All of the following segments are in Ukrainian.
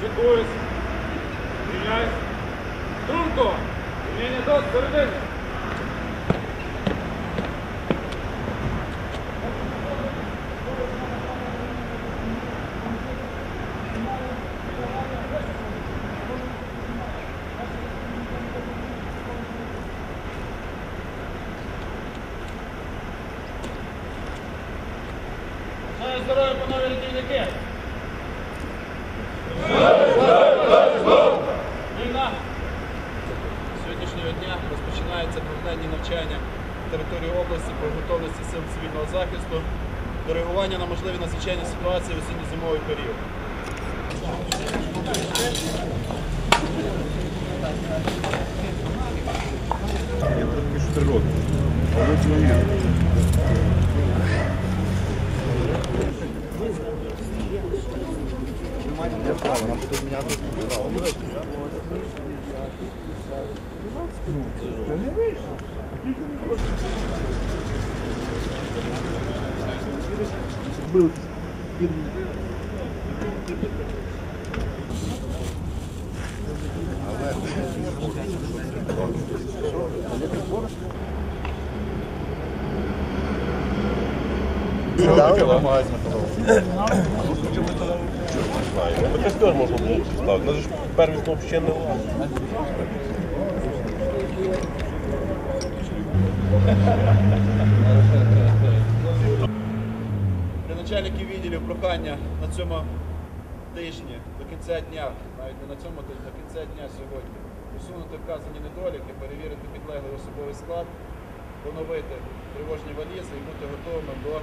Шикуюсь. Міняюсь. Струнко. Рівняння до середини. Бажаю здоров'я, панове рятівники! Навчання території області по готовності сил цивільного захисту до реагування на можливі надзвичайні ситуації в осінньо-зимовий період. Я тільки 4 роки. Але чоловік. Я право, нам тут міняти право. Был вимагає Таке теж можна було ставити. Навіть первісно взагалі не Для начальників відділів прохання на цьому тижні до кінця дня, навіть не на цьому тижні, до кінця дня сьогодні, усунути вказані недоліки, перевірити підлеглий особовий склад, поновити тривожні валізи і бути готовими до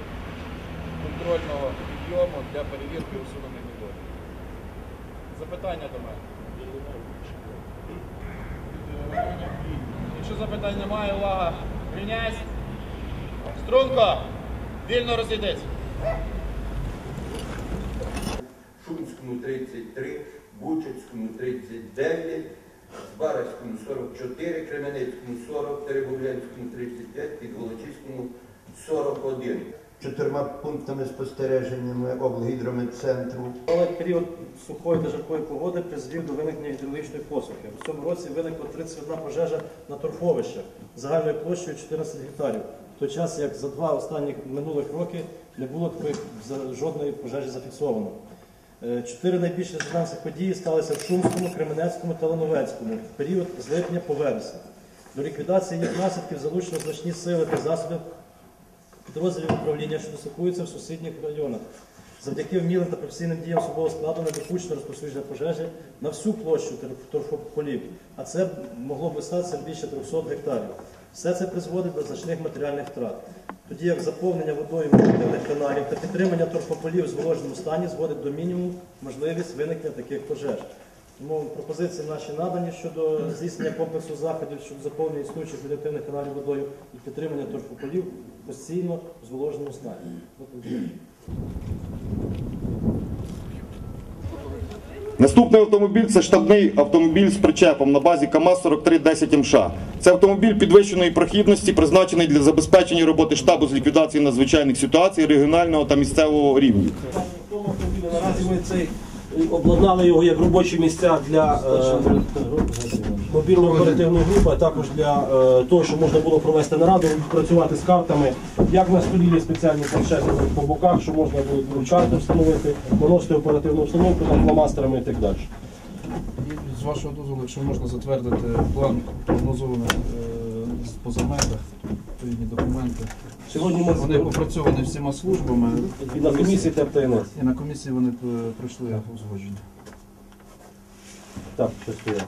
контрольного підйому для перевірки усунених недоліків. Запитання до мене. Якщо запитань немає, увага, рівняйся. Струнко, вільно розійдись. Шумському 33, Бучицькому 39, Збаразькому 44, Кременецькому 40, Теребовлянському 35, Підволочиському 41. Чотирма пунктами спостереженнями облгідрометцентру. Але період сухої та жаркої погоди призвів до виникнення гідравлічної посухи. У цьому році виникла 31 пожежа на торфовищах загальною площею 14 гектарів. В той час, як за два останніх минулих роки не було такої жодної пожежі зафіксовано. Е, Чотири найбільші резонансних події сталися в Шумському, Кременецькому та Лановецькому в період з липня по вересень. До ліквідації їх наслідків залучено значні сили та засоби підрозділів управління, що дислокуються в сусідніх районах. Завдяки вмілим та професійним діям особового складу не допущено розповсюдження пожежі на всю площу торф- торфополів, а це могло б статися більше 300 гектарів. Все це призводить до значних матеріальних втрат. Тоді як заповнення водою мультивних каналів та підтримання торфополів в зволоженому стані зводить до мінімуму можливість виникнення таких пожеж. Тому пропозиції наші надані щодо здійснення комплексу заходів щодо заповнення існуючих радіоактивних каналів водою і підтримання торфополів постійно в зволоженому стані. Наступний автомобіль це штабний автомобіль з причепом на базі КАМАЗ-4310 МШ. Це автомобіль підвищеної прохідності, призначений для забезпечення роботи штабу з ліквідації надзвичайних ситуацій регіонального та місцевого автомобілі наразі ми цей обладнали його як робочі місця для е, мобільної оперативної групи, а також для е, того, щоб можна було провести нараду, працювати з картами. Як на столі є спеціальні планшети по боках, що можна було карти встановити, наносити оперативну установку над фломастерами і так далі. З вашого дозволу, якщо можна затвердити план прогнозованих е, з позамежах, відповідні документи. Сьогодні ми Вони попрацьовані всіма службами. і на комісії ТРТНС. І на комісії вони е, пройшли узгодження. Так, що стоять.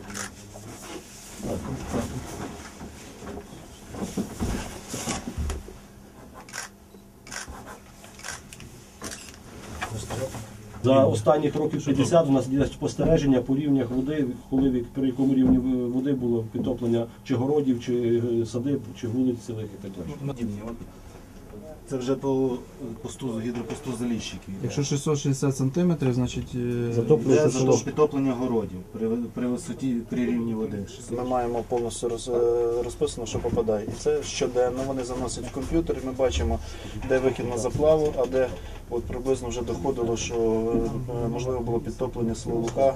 За останніх років 50 у нас є спостереження по рівнях води, коли при якому рівні води було підтоплення чи городів, чи е, садиб, чи вулиць цілих і так далі. Це вже по посту, гідропосту заліщиків. Якщо 660 см, значить е, Це за підтоплення городів при, при висоті, при рівні води. Ми маємо повністю роз, е, розписано, що попадає. І це щоденно вони заносять в комп'ютер, і ми бачимо, де викид на заплаву, а де от приблизно вже доходило, що е, можливо було підтоплення е,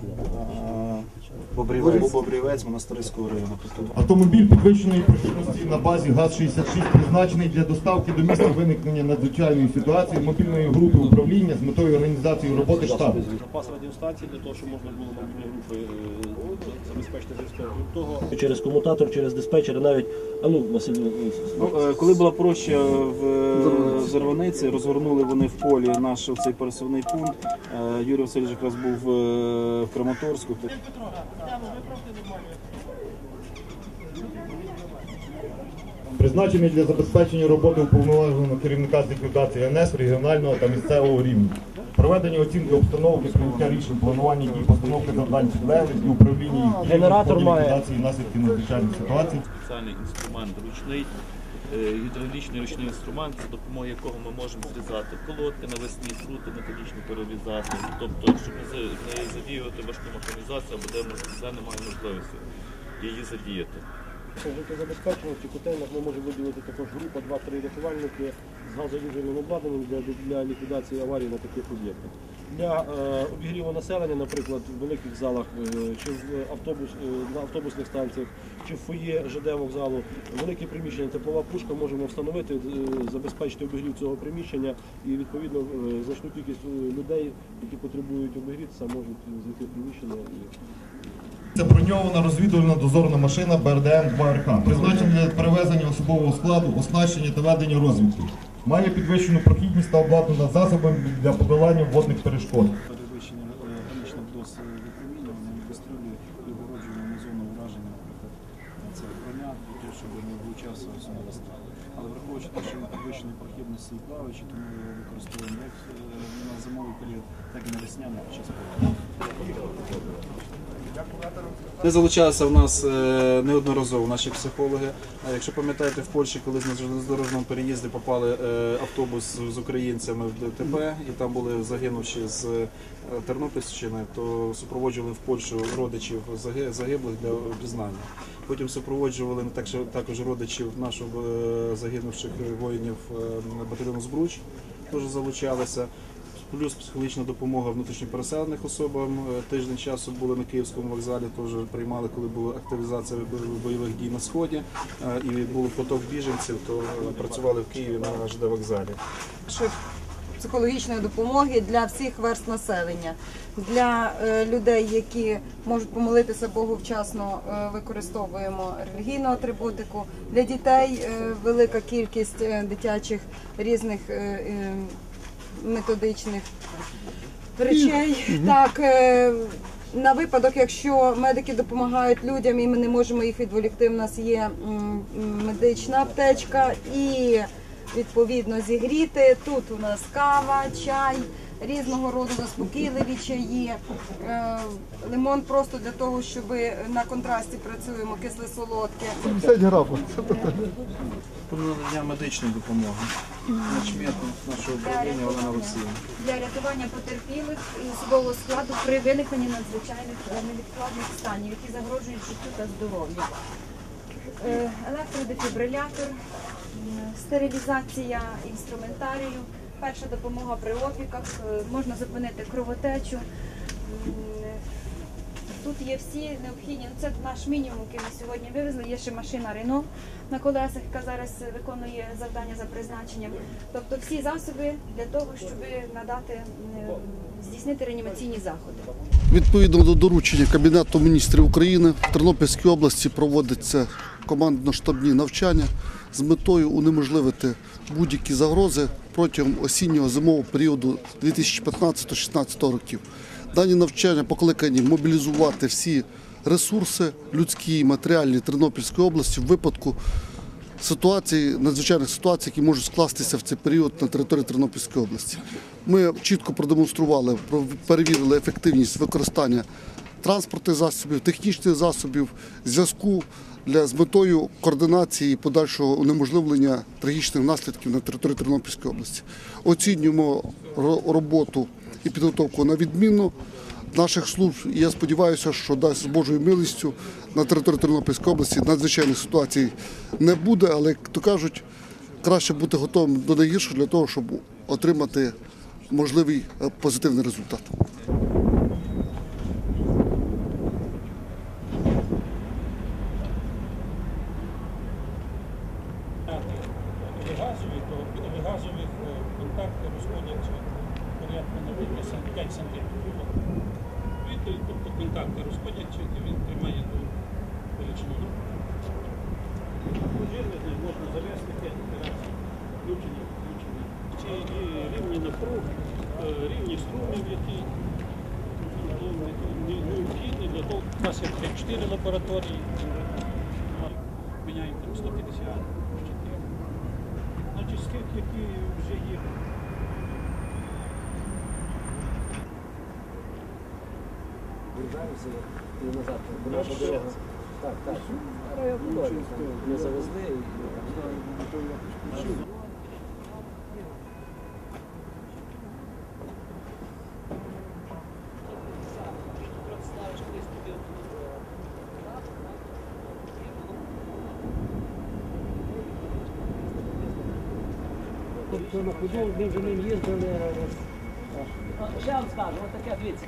Бобрівець, Бобрівець Монастирського району. Тобто Автомобіль підвищеної прохідності на базі ГАЗ-66 призначений для доставки до місця виникнення надзвичайної ситуації мобільної групи управління з метою організації роботи штабу. Запас радіостанцій для того, щоб можна було мобільні групи е, забезпечити зв'язку. Того, через комутатор, через диспетчер, навіть, а ну, Василь, Ну, е, коли була проща в е, Зарваниці, розгорнули вони в полі наш цей пересувний пункт. Юрій Васильович якраз був в Краматорську. Призначений для забезпечення роботи уповноваженого керівника з ліквідації НС регіонального та місцевого рівня. Проведення оцінки обстановки, прийняття рішень, планування дій, постановки завдань підлеглих і управління їх ході ліквідації наслідків надзвичайних ситуацій. спеціальний інструмент ручний, гідравлічний ручний інструмент, за допомогою якого ми можемо зрізати колодки, навесні трути, металічно перерізати, тобто, щоб не задіювати важку механізацію, або де немає можливості її задіяти. життєзабезпеченості котельних ми можемо виділити також група 2-3 рятувальники з газовідвільним обладнанням для, для ліквідації аварій на таких об'єктах. Для е, обігріву населення, наприклад, в великих залах е, чи е, на автобусних станціях, чи в фоє ЖД вокзалу, велике приміщення, теплова пушка можемо встановити, забезпечити обігрів цього приміщення. І відповідно значну кількість людей, які потребують обігрітися, можуть зайти в приміщення Це броньована розвідувальна дозорна машина БРДМ 2РК, призначена для перевезення особового складу, оснащення та ведення розвідки. Має підвищену прохідність та обладнана засобами для подолання водних перешкод. Перевищення граничних доз вони кастрюлі і огороджуємо зону ураження, наприклад, броня, для того, щоб не влучався основний стріл. Але враховуючи те, що він підвищеної прохідності і тому його використовуємо як е, на зимовий період, так і на весняний під час погоди. Не залучалися в нас е, неодноразово наші психологи. Якщо пам'ятаєте, в Польщі, коли на железнодорожному переїзді попали е, автобус з українцями в ДТП, і там були загинувші з е, Тернопільщини, то супроводжували в Польщу родичів загиблих для обізнання. Потім супроводжували також родичів наших е, загинувших воїнів батальйону Збруч, теж залучалися. Плюс психологічна допомога внутрішньопереселених особам. Е, Тиждень часу були на Київському вокзалі, теж приймали, коли була активізація бойових дій на сході е, і був поток біженців, то е, працювали в Києві на ЖД вокзалі. Психологічної допомоги для всіх верст населення, для людей, які можуть помолитися Богу вчасно, використовуємо релігійну атрибутику. Для дітей велика кількість дитячих різних методичних речей. Так, е, на випадок, якщо медики допомагають людям і ми не можемо їх відволікти, в нас є медична аптечка і відповідно зігріти. Тут у нас кава, чай, різного роду заспокійливі чаї, е, лимон просто для того, щоб на контрасті працюємо кисле солодке. Про надання медичної допомоги. Начмєту нашого управління Олена Олексіївна. для рятування потерпілих і особового складу при виникненні надзвичайних е, невідкладних станів, які загрожують життю та здоров'ю. Е, Електродефібрилятор, стерилізація інструментарію, перша допомога при опіках, е, можна зупинити кровотечу. Тут є всі необхідні. Ну, це наш мінімум, який ми сьогодні вивезли. Є ще машина Рено на колесах, яка зараз виконує завдання за призначенням. Тобто всі засоби для того, щоб надати здійснити реанімаційні заходи. Відповідно до доручення Кабінету міністрів України в Тернопільській області проводиться командно-штабні навчання з метою унеможливити будь-які загрози протягом осіннього зимового періоду 2015-16 років. Дані навчання покликані мобілізувати всі ресурси людські і матеріальні Тернопільської області в випадку ситуацій, надзвичайних ситуацій, які можуть скластися в цей період на території Тернопільської області. Ми чітко продемонстрували, про- перевірили ефективність використання транспортних засобів, технічних засобів, зв'язку з метою координації подальшого унеможливлення трагічних наслідків на території Тернопільської області. Оцінюємо роботу і підготовку на відмінно наших служб. Я сподіваюся, що дасть з Божою милістю на території Тернопільської області надзвичайних ситуацій не буде, але як то кажуть, краще бути готовим до найгіршого для того, щоб отримати можливий е, позитивний результат. газові, то від газових е, контакти розходяться порядку на 5 сантиметрів. Відповідь, тобто контакти розходяться, і він тримає ту величину. Пожежне можна завести 5 операцій. Включення, включення. Ці рівні напруг, рівні струмів, які не- необхідні для того. У нас є 4 лабораторії. Міняємо там 150 щитів. Значить, з тих, які вже є. Назад. Так, так. Не завезли і Тобто на ходу ми вже ним їздили. Ще вам скажу, ось таке дивіться.